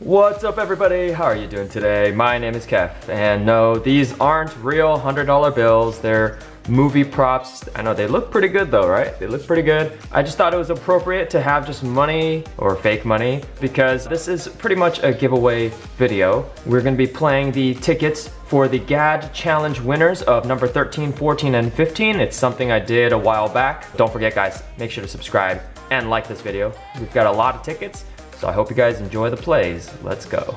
What's up everybody? How are you doing today? My name is Keph and no, these aren't real $100 bills. They're movie props. I know they look pretty good though, right? They look pretty good. I just thought it was appropriate to have just money or fake money because this is pretty much a giveaway video. We're gonna be playing the tickets for the GAD challenge winners of number 13, 14, and 15. It's something I did a while back. Don't forget guys, make sure to subscribe and like this video. We've got a lot of tickets so I hope you guys enjoy the plays. Let's go.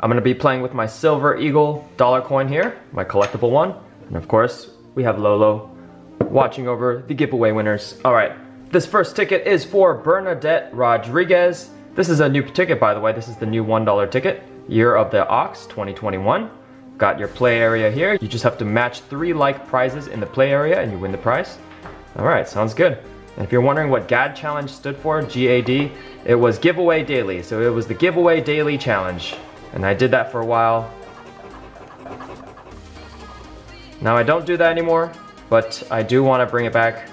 I'm gonna be playing with my Silver Eagle dollar coin here, my collectible one. And of course, we have Lolo watching over the giveaway winners. All right, this first ticket is for Bernadette Rodriguez. This is a new ticket, by the way. This is the new $1 ticket. Year of the Ox 2021. Got your play area here. You just have to match three like prizes in the play area and you win the prize. All right, sounds good. And if you're wondering what GAD challenge stood for, G-A-D, it was giveaway daily. So it was the giveaway daily challenge. And I did that for a while. Now I don't do that anymore, but I do want to bring it back.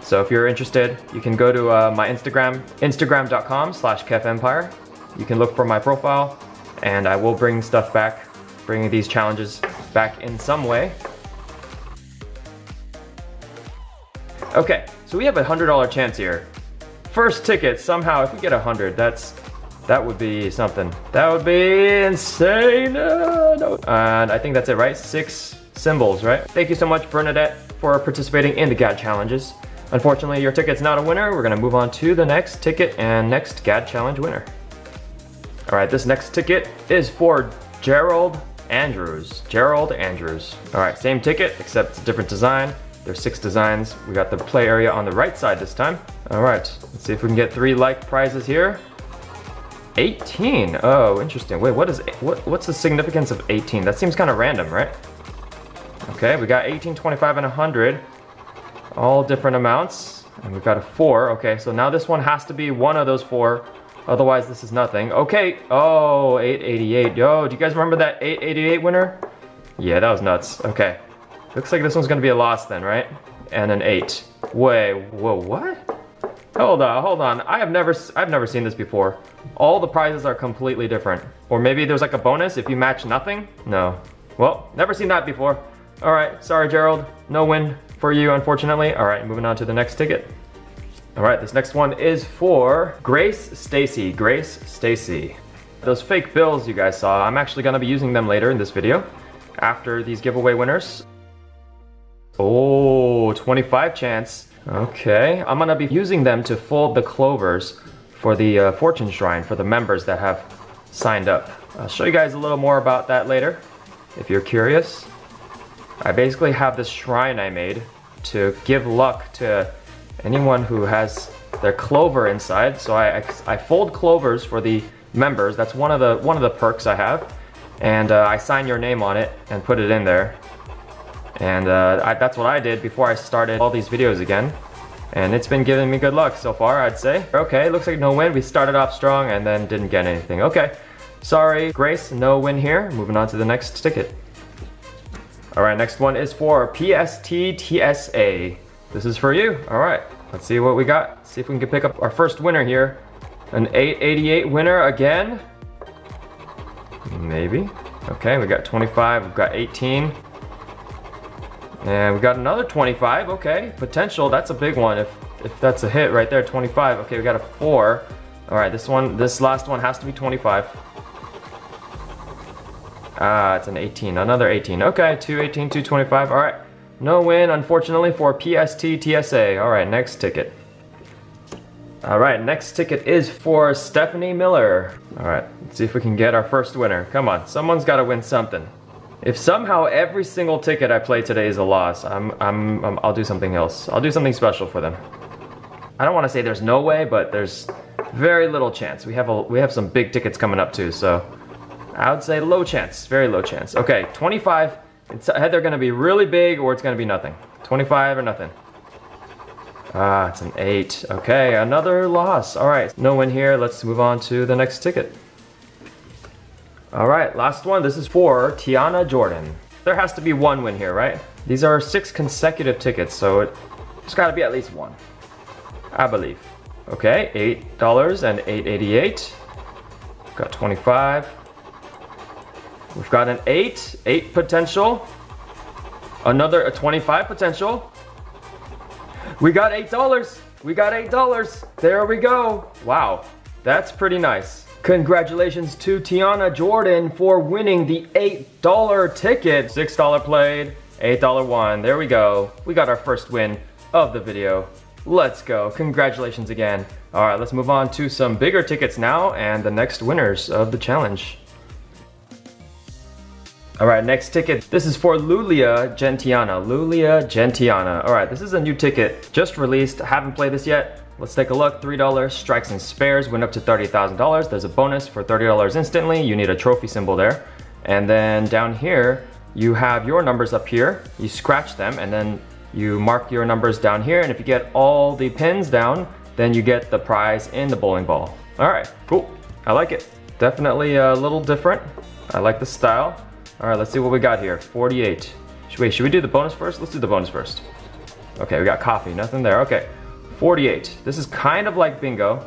So if you're interested, you can go to uh, my Instagram, instagram.com slash kephempire. You can look for my profile and I will bring stuff back bringing these challenges back in some way. Okay, so we have a $100 chance here. First ticket, somehow, if we get a 100, that's, that would be something. That would be insane. Uh, no. And I think that's it, right? Six symbols, right? Thank you so much, Bernadette, for participating in the GAD challenges. Unfortunately, your ticket's not a winner. We're gonna move on to the next ticket and next GAD challenge winner. All right, this next ticket is for Gerald Andrews. Gerald Andrews. All right, same ticket, except it's a different design. There's six designs. We got the play area on the right side this time. All right, let's see if we can get three like prizes here. 18, oh, interesting. Wait, what is, what, what's the significance of 18? That seems kind of random, right? Okay, we got 18, 25, and 100. All different amounts. And we've got a four. Okay, so now this one has to be one of those four Otherwise, this is nothing. Okay. Oh, 888. Yo, do you guys remember that 888 winner? Yeah, that was nuts. Okay. Looks like this one's gonna be a loss then, right? And an eight. Wait, whoa, what? Hold on, hold on. I have never, I've never seen this before. All the prizes are completely different. Or maybe there's like a bonus if you match nothing? No. Well, never seen that before. All right, sorry, Gerald. No win for you, unfortunately. All right, moving on to the next ticket. All right, this next one is for Grace Stacy. Grace Stacy. Those fake bills you guys saw, I'm actually gonna be using them later in this video after these giveaway winners. Oh, 25 chance. Okay, I'm gonna be using them to fold the clovers for the uh, fortune shrine for the members that have signed up. I'll show you guys a little more about that later if you're curious. I basically have this shrine I made to give luck to anyone who has their clover inside. So I, I, I, fold clovers for the members. That's one of the one of the perks I have. And uh, I sign your name on it and put it in there. And uh, I, that's what I did before I started all these videos again. And it's been giving me good luck so far, I'd say. Okay, looks like no win. We started off strong and then didn't get anything. Okay, sorry, Grace, no win here. Moving on to the next ticket. All right, next one is for PST TSA. This is for you. All right, let's see what we got. See if we can pick up our first winner here. An 888 winner again. Maybe. Okay, we got 25, we've got 18. And we got another 25, okay. Potential, that's a big one if, if that's a hit right there, 25. Okay, we got a four. All right, this one, this last one has to be 25. Ah, it's an 18, another 18. Okay, 218, 225, all right. No win, unfortunately, for PST TSA. All right, next ticket. All right, next ticket is for Stephanie Miller. All right, let's see if we can get our first winner. Come on, someone's got to win something. If somehow every single ticket I play today is a loss, I'm, I'm, I'm, I'll do something else. I'll do something special for them. I don't want to say there's no way, but there's very little chance. We have a, we have some big tickets coming up too, so I would say low chance, very low chance. Okay, 25 it's either gonna be really big or it's gonna be nothing. 25 or nothing. Ah, it's an eight. Okay, another loss. All right, no win here. Let's move on to the next ticket. All right, last one. This is for Tiana Jordan. There has to be one win here, right? These are six consecutive tickets, so it, has gotta be at least one. I believe. Okay, $8 and 888. Got 25. We've got an 8, 8 potential. Another a 25 potential. We got $8. We got $8. There we go. Wow, that's pretty nice. Congratulations to Tiana Jordan for winning the $8 ticket. $6 played, $8 won. There we go. We got our first win of the video. Let's go. Congratulations again. All right, let's move on to some bigger tickets now and the next winners of the challenge. All right, next ticket. This is for Lulia Gentiana. Lulia Gentiana. All right, this is a new ticket just released. Haven't played this yet. Let's take a look. $3 strikes and spares went up to $30,000. There's a bonus for $30 instantly. You need a trophy symbol there. And then down here, you have your numbers up here. You scratch them and then you mark your numbers down here, and if you get all the pins down, then you get the prize in the bowling ball. All right, cool. I like it. Definitely a little different. I like the style. All right, let's see what we got here. 48. Should, wait, should we do the bonus first? Let's do the bonus first. Okay, we got coffee, nothing there. Okay, 48. This is kind of like bingo,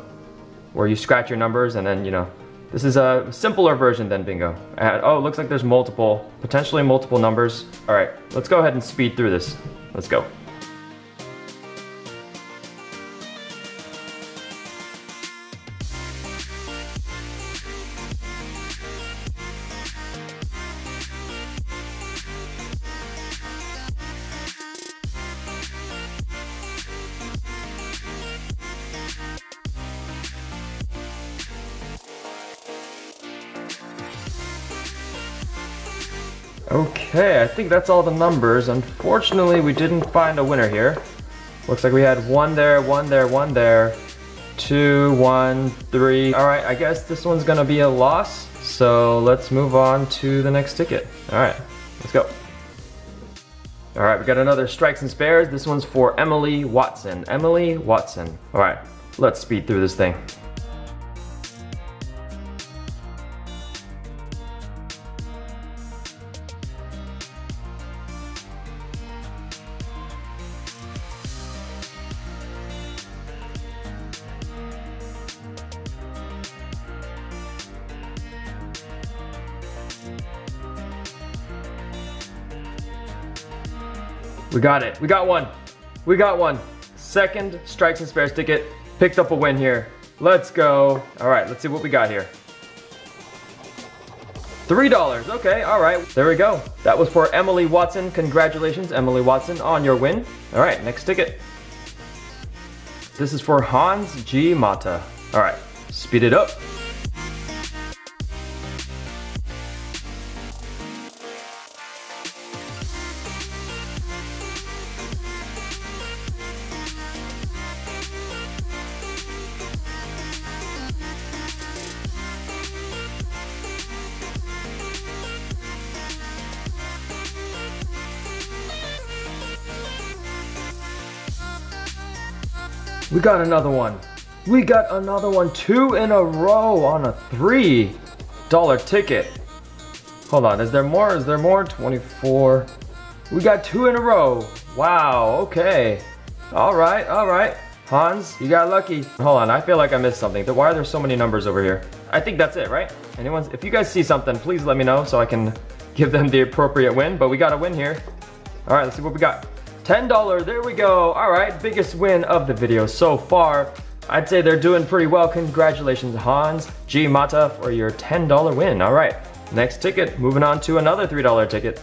where you scratch your numbers and then, you know, this is a simpler version than bingo. Oh, it looks like there's multiple, potentially multiple numbers. All right, let's go ahead and speed through this. Let's go. Okay, I think that's all the numbers. Unfortunately, we didn't find a winner here. Looks like we had one there, one there, one there, two, one, three. All right, I guess this one's gonna be a loss. So let's move on to the next ticket. All right, let's go. All right, we got another strikes and spares. This one's for Emily Watson. Emily Watson. All right, let's speed through this thing. We got it. We got one. We got one. Second strikes and spares ticket. Picked up a win here. Let's go. All right, let's see what we got here. $3, okay, all right. There we go. That was for Emily Watson. Congratulations, Emily Watson, on your win. All right, next ticket. This is for Hans G. Mata. All right, speed it up. We got another one. We got another one, two in a row on a three dollar ticket. Hold on, is there more? Is there more? 24. We got two in a row. Wow, okay. All right, all right. Hans, you got lucky. Hold on, I feel like I missed something. Why are there so many numbers over here? I think that's it, right? Anyone, if you guys see something, please let me know so I can give them the appropriate win, but we got a win here. All right, let's see what we got. $10, there we go. All right, biggest win of the video so far. I'd say they're doing pretty well. Congratulations, Hans G. Mata, for your $10 win. All right, next ticket. Moving on to another $3 ticket.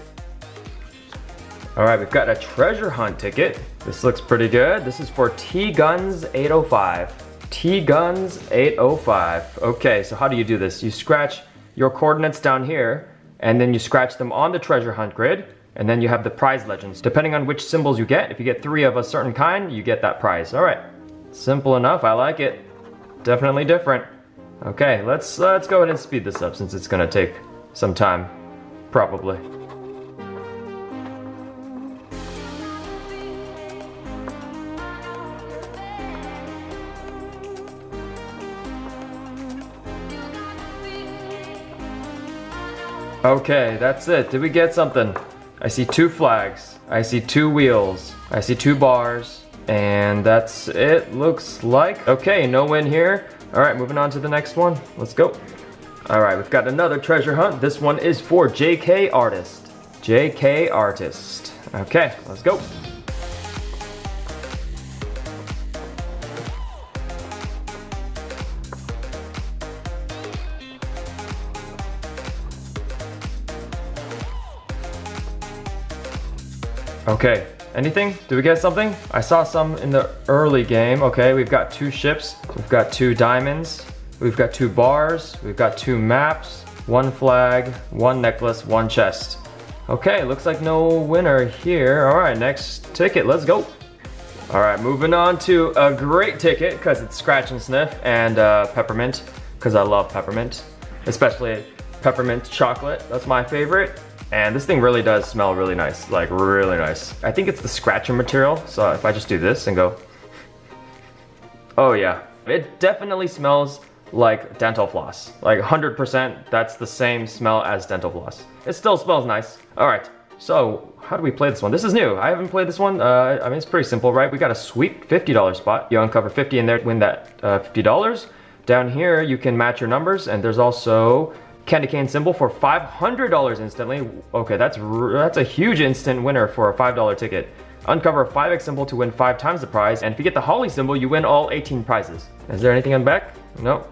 All right, we've got a treasure hunt ticket. This looks pretty good. This is for T-Guns 805. T-Guns 805. Okay, so how do you do this? You scratch your coordinates down here, and then you scratch them on the treasure hunt grid, and then you have the prize legends. Depending on which symbols you get, if you get three of a certain kind, you get that prize. All right, simple enough, I like it. Definitely different. Okay, let's, uh, let's go ahead and speed this up since it's gonna take some time, probably. Okay, that's it. Did we get something? I see two flags. I see two wheels. I see two bars. And that's it, looks like. Okay, no win here. All right, moving on to the next one. Let's go. All right, we've got another treasure hunt. This one is for JK Artist. JK Artist. Okay, let's go. Okay, anything? Did we get something? I saw some in the early game. Okay, we've got two ships, we've got two diamonds, we've got two bars, we've got two maps, one flag, one necklace, one chest. Okay, looks like no winner here. All right, next ticket, let's go. All right, moving on to a great ticket because it's scratch and sniff and uh, peppermint because I love peppermint, especially peppermint chocolate. That's my favorite. And this thing really does smell really nice, like really nice. I think it's the scratcher material, so if I just do this and go, oh yeah, it definitely smells like dental floss. Like 100%, that's the same smell as dental floss. It still smells nice. All right, so how do we play this one? This is new. I haven't played this one. Uh, I mean, it's pretty simple, right? We got a sweet $50 spot. You uncover 50 in there win that uh, $50. Down here, you can match your numbers, and there's also candy cane symbol for $500 instantly. Okay, that's that's a huge instant winner for a $5 ticket. Uncover a 5x symbol to win 5 times the prize, and if you get the holly symbol, you win all 18 prizes. Is there anything on back? No.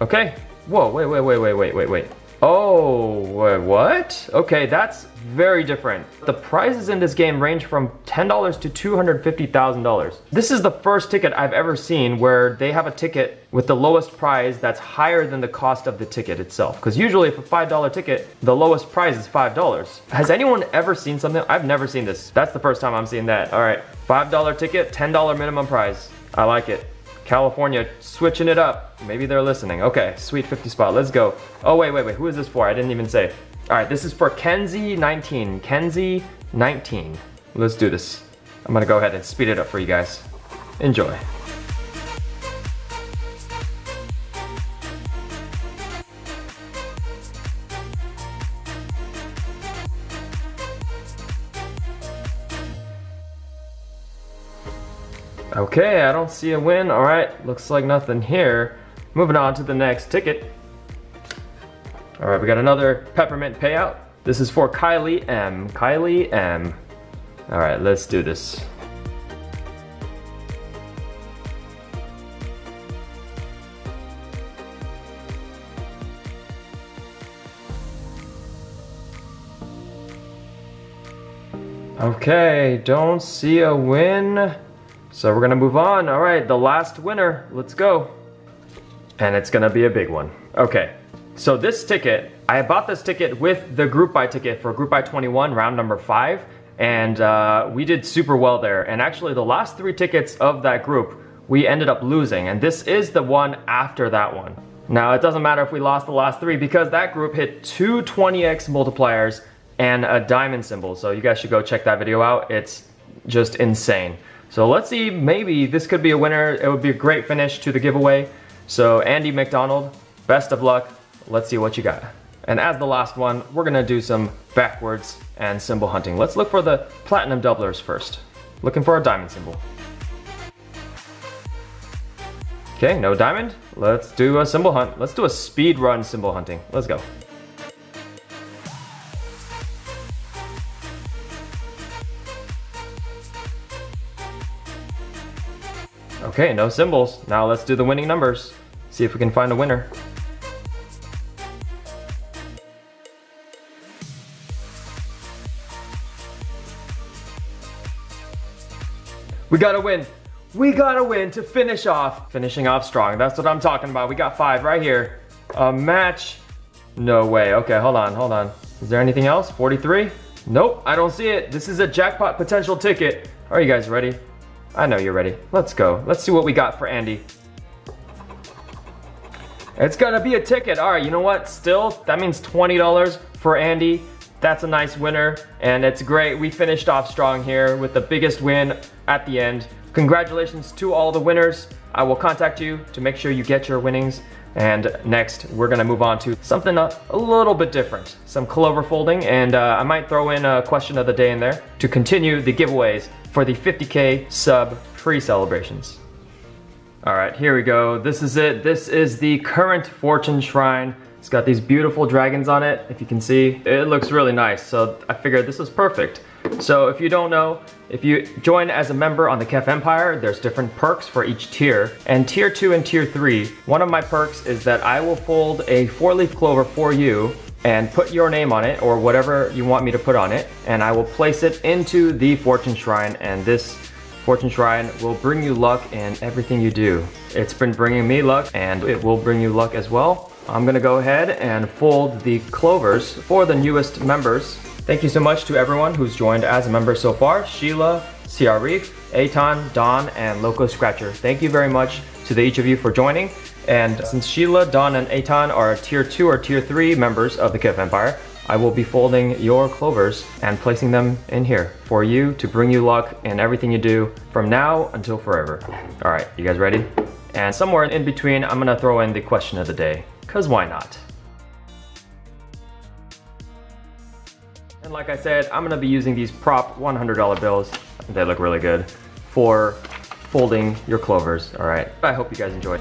Okay. Whoa, wait, wait, wait, wait, wait, wait, wait. Oh, wait, what? Okay, that's very different. The prizes in this game range from $10 to $250,000. This is the first ticket I've ever seen where they have a ticket with the lowest prize that's higher than the cost of the ticket itself. Because usually if a $5 ticket, the lowest prize is $5. Has anyone ever seen something? I've never seen this. That's the first time I'm seeing that. All right, $5 ticket, $10 minimum prize. I like it. California switching it up. Maybe they're listening. Okay, sweet 50 spot. Let's go. Oh, wait, wait, wait. Who is this for? I didn't even say. All right, this is for Kenzie19. Kenzie19. Let's do this. I'm gonna go ahead and speed it up for you guys. Enjoy. Okay, I don't see a win. All right, looks like nothing here. Moving on to the next ticket. All right, we got another peppermint payout. This is for Kylie M. Kylie M. All right, let's do this. Okay, don't see a win. So we're gonna move on. All right, the last winner, let's go. And it's gonna be a big one. Okay, so this ticket, I bought this ticket with the group buy ticket for group buy 21, round number five. And uh, we did super well there. And actually the last three tickets of that group, we ended up losing. And this is the one after that one. Now it doesn't matter if we lost the last three because that group hit two 20x multipliers and a diamond symbol. So you guys should go check that video out. It's just insane. So let's see, maybe this could be a winner. It would be a great finish to the giveaway. So Andy McDonald, best of luck. Let's see what you got. And as the last one, we're gonna do some backwards and symbol hunting. Let's look for the platinum doublers first. Looking for a diamond symbol. Okay, no diamond. Let's do a symbol hunt. Let's do a speed run symbol hunting. Let's go. Okay, no symbols. Now let's do the winning numbers. See if we can find a winner. We gotta win. We gotta win to finish off. Finishing off strong. That's what I'm talking about. We got five right here. A match. No way. Okay, hold on, hold on. Is there anything else? 43? Nope, I don't see it. This is a jackpot potential ticket. Are you guys ready? I know you're ready. Let's go. Let's see what we got for Andy. It's gonna be a ticket. All right, you know what? Still, that means $20 for Andy. That's a nice winner, and it's great. We finished off strong here with the biggest win at the end. Congratulations to all the winners. I will contact you to make sure you get your winnings. And next, we're gonna move on to something a, a little bit different. Some clover folding, and uh, I might throw in a question of the day in there to continue the giveaways for the 50K sub pre-celebrations. All right, here we go. This is it. This is the current Fortune Shrine. It's got these beautiful dragons on it, if you can see. It looks really nice, so I figured this was perfect. So if you don't know, if you join as a member on the Keph Empire, there's different perks for each tier. And tier 2 and tier 3, one of my perks is that I will fold a 4-leaf clover for you and put your name on it or whatever you want me to put on it and I will place it into the fortune shrine and this fortune shrine will bring you luck in everything you do. It's been bringing me luck and it will bring you luck as well. I'm gonna go ahead and fold the clovers for the newest members. Thank you so much to everyone who's joined as a member so far. Sheila, Ciarif, Aton, Don, and Loco Scratcher. Thank you very much to the, each of you for joining. And since Sheila, Don, and Aton are tier 2 or tier 3 members of the Keph Empire, I will be folding your clovers and placing them in here for you to bring you luck in everything you do from now until forever. All right, you guys ready? And somewhere in between, I'm gonna throw in the question of the day, cause why not? And like I said, I'm gonna be using these prop $100 bills, they look really good, for folding your clovers, all right? I hope you guys enjoyed.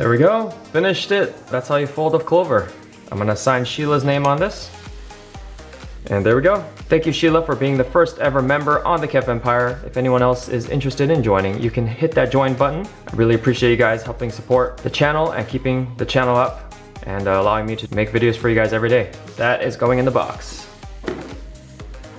There we go, finished it. That's how you fold a clover. I'm gonna sign Sheila's name on this. And there we go. Thank you Sheila for being the first ever member on the Keph Empire. If anyone else is interested in joining, you can hit that join button. I really appreciate you guys helping support the channel and keeping the channel up and uh, allowing me to make videos for you guys every day. That is going in the box.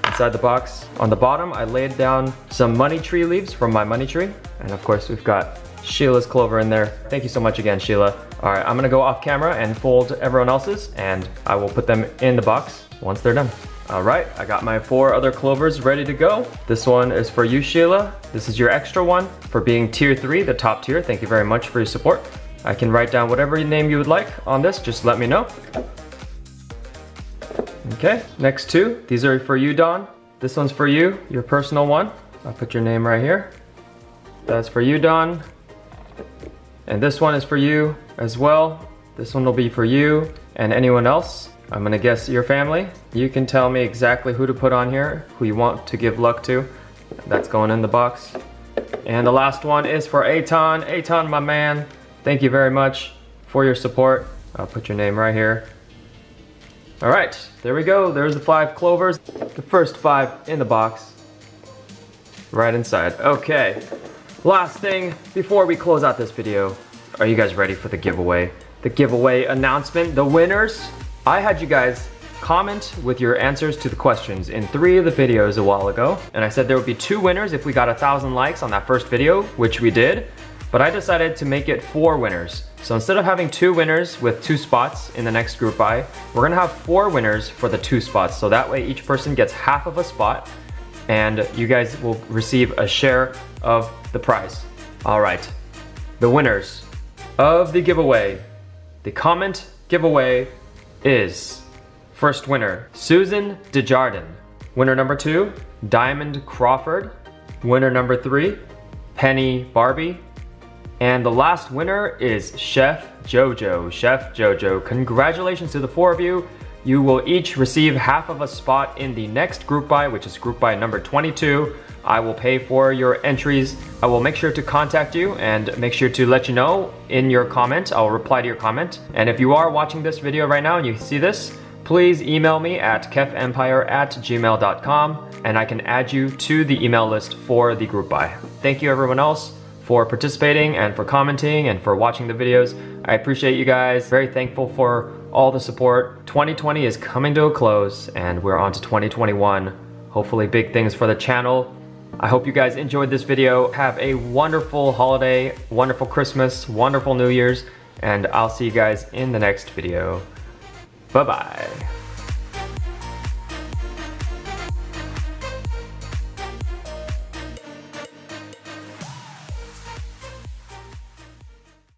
Inside the box, on the bottom, I laid down some money tree leaves from my money tree. And of course, we've got Sheila's clover in there. Thank you so much again, Sheila. All right, I'm gonna go off camera and fold everyone else's and I will put them in the box once they're done. All right, I got my four other clovers ready to go. This one is for you, Sheila. This is your extra one for being tier three, the top tier. Thank you very much for your support. I can write down whatever name you would like on this, just let me know. Okay, next two. These are for you, Don. This one's for you, your personal one. I'll put your name right here. That's for you, Don. And this one is for you as well. This one will be for you and anyone else. I'm gonna guess your family. You can tell me exactly who to put on here, who you want to give luck to. That's going in the box. And the last one is for Aton. Aton, my man, thank you very much for your support. I'll put your name right here. All right, there we go. There's the five clovers. The first five in the box. Right inside. Okay, last thing before we close out this video. Are you guys ready for the giveaway? The giveaway announcement, the winners. I had you guys comment with your answers to the questions in three of the videos a while ago. And I said there would be two winners if we got a thousand likes on that first video, which we did. But I decided to make it four winners. So instead of having two winners with two spots in the next group buy, we're gonna have four winners for the two spots. So that way each person gets half of a spot and you guys will receive a share of the prize. All right, the winners of the giveaway, the comment giveaway is first winner, Susan Desjardins. Winner number two, Diamond Crawford. Winner number three, Penny Barbie. And the last winner is Chef Jojo. Chef Jojo, congratulations to the four of you. You will each receive half of a spot in the next group buy, which is group buy number 22. I will pay for your entries. I will make sure to contact you and make sure to let you know in your comment. I'll reply to your comment. And if you are watching this video right now and you see this, please email me at kephempire at gmail.com and I can add you to the email list for the group buy. Thank you everyone else for participating and for commenting and for watching the videos. I appreciate you guys. Very thankful for all the support. 2020 is coming to a close and we're on to 2021. Hopefully big things for the channel. I hope you guys enjoyed this video. Have a wonderful holiday, wonderful Christmas, wonderful New Year's, and I'll see you guys in the next video. Bye-bye.